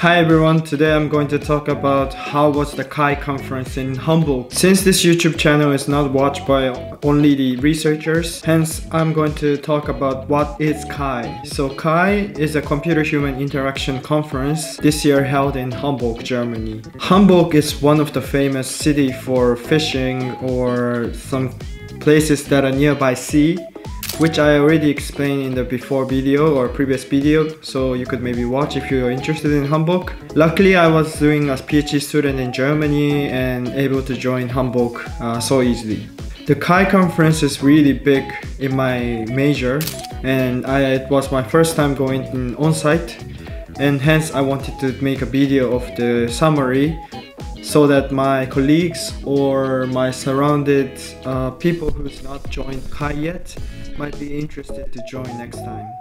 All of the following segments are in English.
Hi everyone, today I'm going to talk about how was the CHI conference in Hamburg. Since this YouTube channel is not watched by only the researchers, hence I'm going to talk about what is CHI. So CHI is a computer-human interaction conference this year held in Hamburg, Germany. Hamburg is one of the famous city for fishing or some places that are nearby sea which I already explained in the before video or previous video so you could maybe watch if you're interested in Hamburg. Luckily I was doing a PhD student in Germany and able to join Hamburg uh, so easily. The CHI conference is really big in my major and I, it was my first time going on-site and hence I wanted to make a video of the summary so that my colleagues or my surrounded uh, people who's not joined CHI yet might be interested to join next time.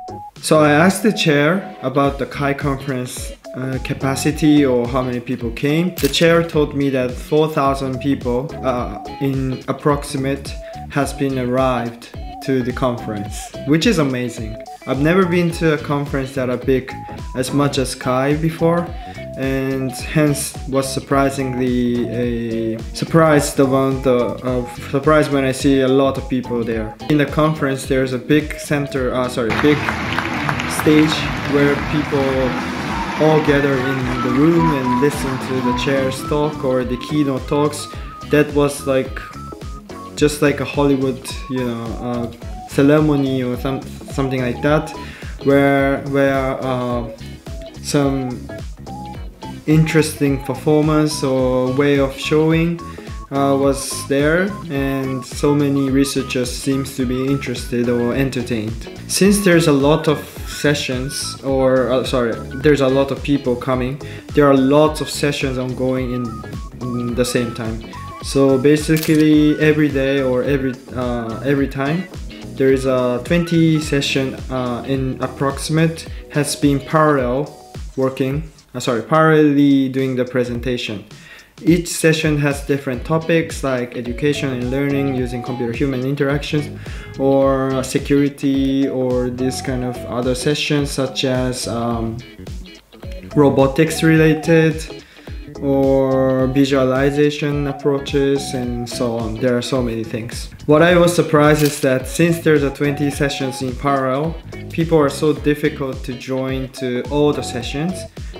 So I asked the chair about the CHI conference uh, capacity or how many people came. The chair told me that 4,000 people uh, in approximate has been arrived to the conference, which is amazing. I've never been to a conference that I big as much as CHI before and hence was surprisingly a surprised the uh, surprised when I see a lot of people there. In the conference there's a big center, uh, sorry, big stage where people all gather in the room and listen to the chair's talk or the keynote talks. That was like just like a Hollywood, you know, uh, ceremony or some something like that, where where uh, some interesting performance or way of showing uh, was there and so many researchers seems to be interested or entertained. Since there's a lot of sessions or uh, sorry there's a lot of people coming there are lots of sessions ongoing in, in the same time so basically every day or every uh, every time there is a 20 session uh, in approximate has been parallel working uh, sorry, parallelly doing the presentation. Each session has different topics like education and learning using computer-human interactions or security or this kind of other sessions such as um, robotics related or visualization approaches and so on. There are so many things. What I was surprised is that since there's a 20 sessions in parallel, people are so difficult to join to all the sessions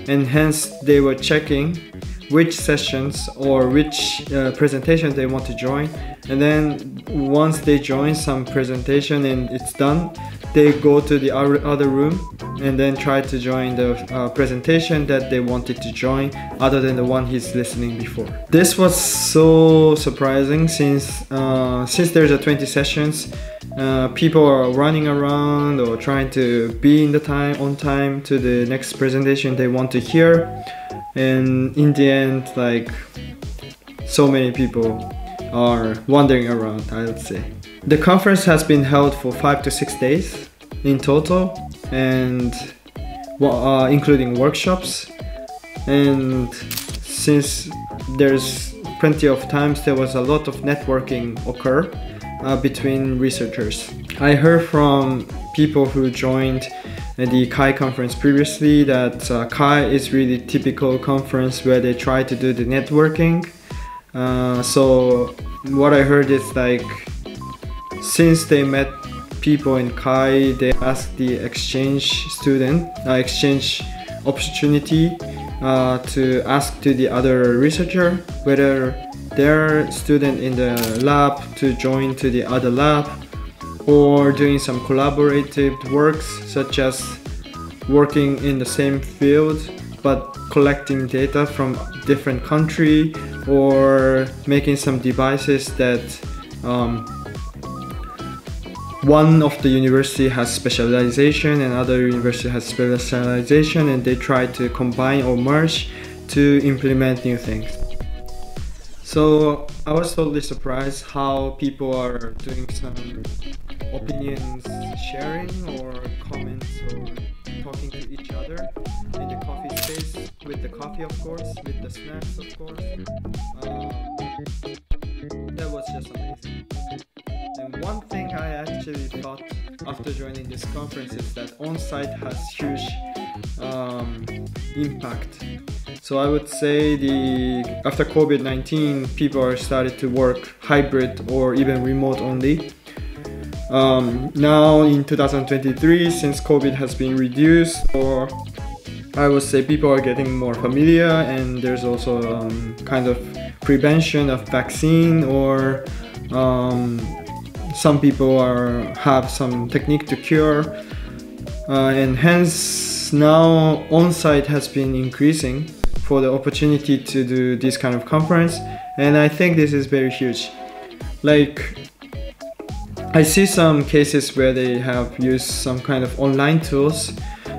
and hence they were checking which sessions or which uh, presentation they want to join. And then once they join some presentation and it's done they go to the other room and then try to join the uh, presentation that they wanted to join other than the one he's listening before. This was so surprising since uh, since there's a 20 sessions uh, people are running around or trying to be in the time on time to the next presentation they want to hear and in the end like so many people are wandering around I would say. The conference has been held for five to six days in total and uh, including workshops and since there's plenty of times there was a lot of networking occur uh, between researchers. I heard from people who joined the CHI conference previously that uh, CHI is really typical conference where they try to do the networking. Uh, so what I heard is like since they met people in CHI, they asked the exchange student, uh, exchange opportunity uh, to ask to the other researcher whether their student in the lab to join to the other lab or doing some collaborative works such as working in the same field but collecting data from different country or making some devices that um, one of the university has specialization and other university has specialization and they try to combine or merge to implement new things. So I was totally surprised how people are doing some opinions sharing or comments or talking to each other in the coffee space with the coffee of course, with the snacks of course. Uh, that was just amazing. And one thing I actually thought after joining this conference is that on-site has huge um, impact. So I would say the after COVID-19, people are started to work hybrid or even remote only. Um, now in 2023, since COVID has been reduced, or I would say people are getting more familiar, and there's also um, kind of prevention of vaccine or um, some people are have some technique to cure. Uh, and hence now on-site has been increasing for the opportunity to do this kind of conference. And I think this is very huge. Like I see some cases where they have used some kind of online tools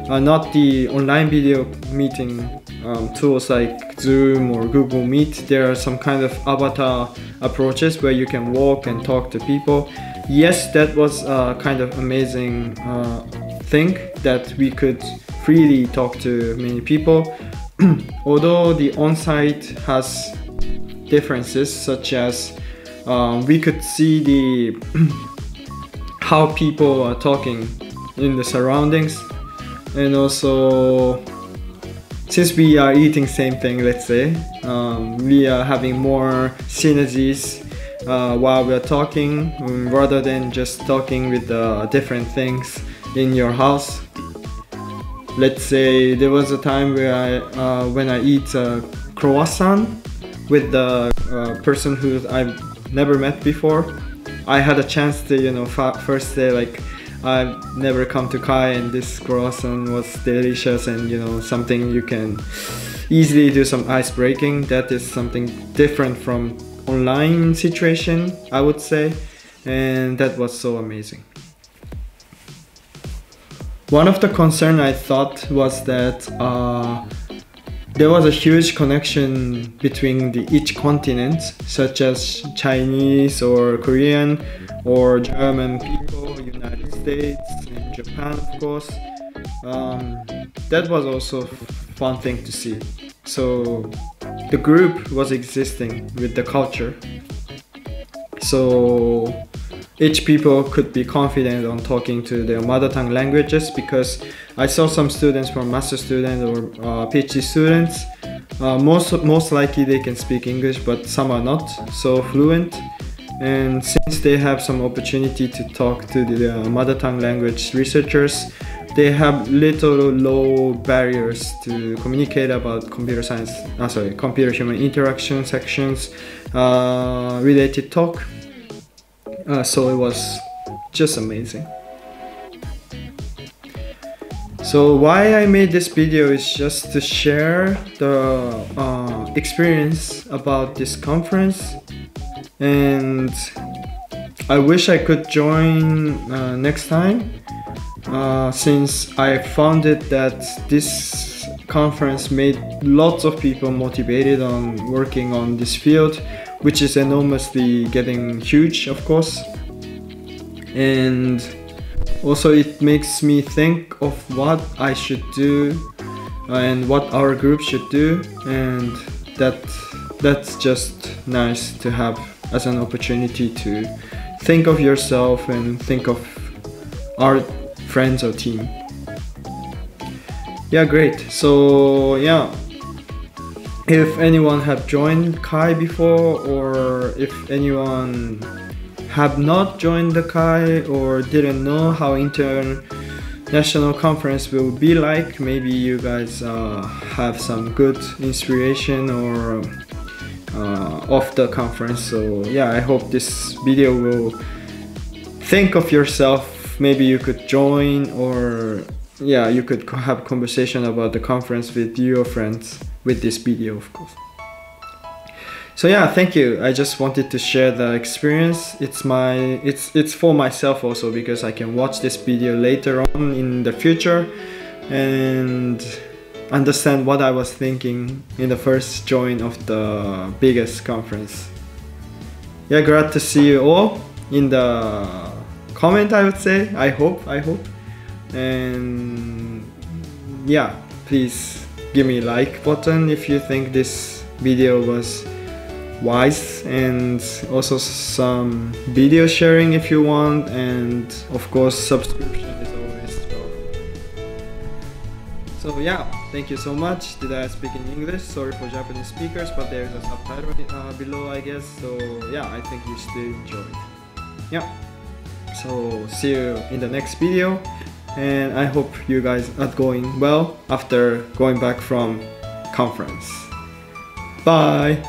uh, not the online video meeting um, tools like Zoom or Google Meet. There are some kind of avatar approaches where you can walk and talk to people. Yes, that was a kind of amazing uh, thing that we could freely talk to many people. Although the on-site has differences such as um, we could see the how people are talking in the surroundings. And also since we are eating same thing let's say um, we are having more synergies uh, while we are talking um, rather than just talking with uh, different things in your house. Let's say there was a time where I uh, when I eat a croissant with the uh, person who I've never met before I had a chance to you know first say like I've never come to CHI and this croissant was delicious and you know something you can easily do some ice breaking. That is something different from online situation I would say and that was so amazing. One of the concern I thought was that uh, there was a huge connection between the each continent, such as Chinese or Korean or German people, United States and Japan, of course. Um, that was also fun thing to see. So the group was existing with the culture. So each people could be confident on talking to their mother tongue languages because I saw some students from master students or uh, PhD students. Uh, most most likely they can speak English, but some are not so fluent. And since they have some opportunity to talk to the uh, mother tongue language researchers, they have little low barriers to communicate about computer science, uh, sorry, computer human interaction sections, uh, related talk uh, so it was just amazing. So why I made this video is just to share the uh, experience about this conference and I wish I could join uh, next time uh, since I found it that this conference made lots of people motivated on working on this field which is enormously getting huge, of course. And also, it makes me think of what I should do uh, and what our group should do, and that that's just nice to have as an opportunity to think of yourself and think of our friends or team. Yeah, great. So yeah, if anyone have joined CHI before or if anyone have not joined the CHI or didn't know how international conference will be like, maybe you guys uh, have some good inspiration or uh, of the conference. So yeah, I hope this video will think of yourself. Maybe you could join or yeah, you could have conversation about the conference with your friends with this video of course. So yeah thank you. I just wanted to share the experience. It's my it's it's for myself also because i can watch this video later on in the future and understand what i was thinking in the first join of the biggest conference. Yeah glad to see you all in the comment i would say. I hope i hope. And yeah please give me like button if you think this video was wise and also some video sharing if you want and of course subscription is always welcome. So yeah, thank you so much. Did I speak in English? Sorry for Japanese speakers but there is a subtitle uh, below I guess so yeah I think you still enjoyed. Yeah, so see you in the next video and I hope you guys are going well after going back from conference. Bye!